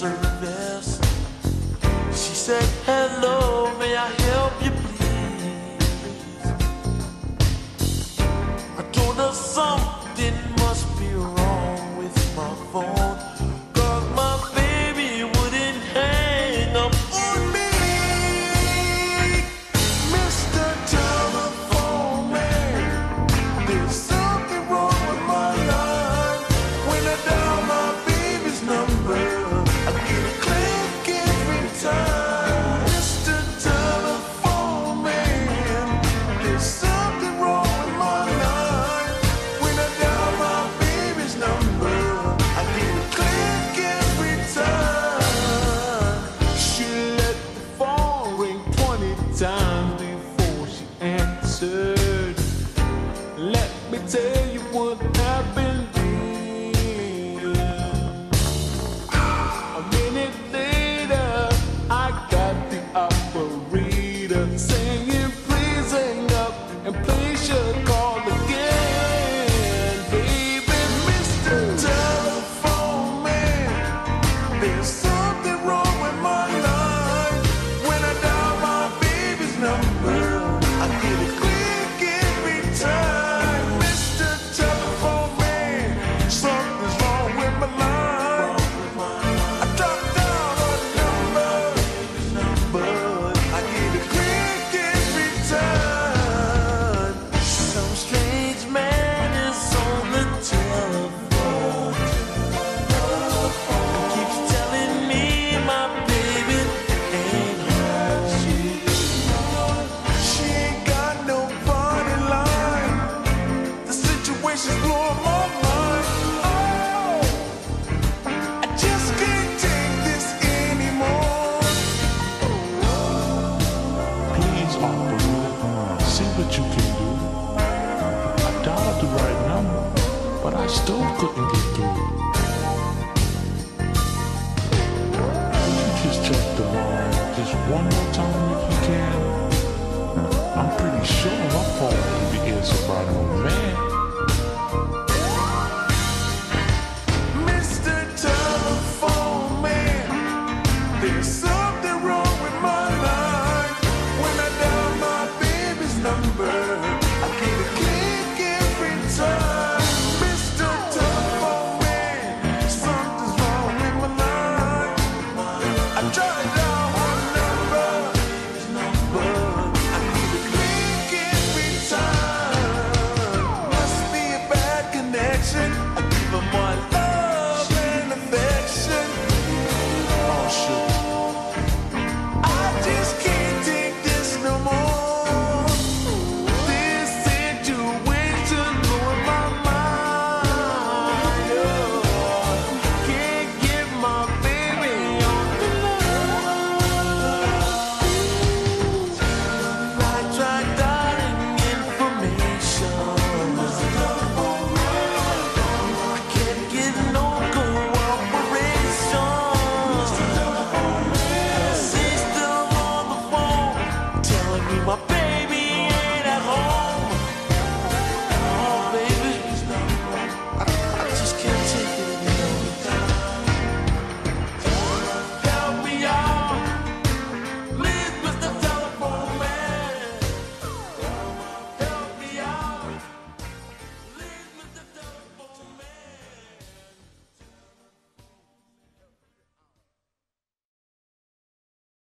She said, but I still couldn't get through. She just check the line just one more?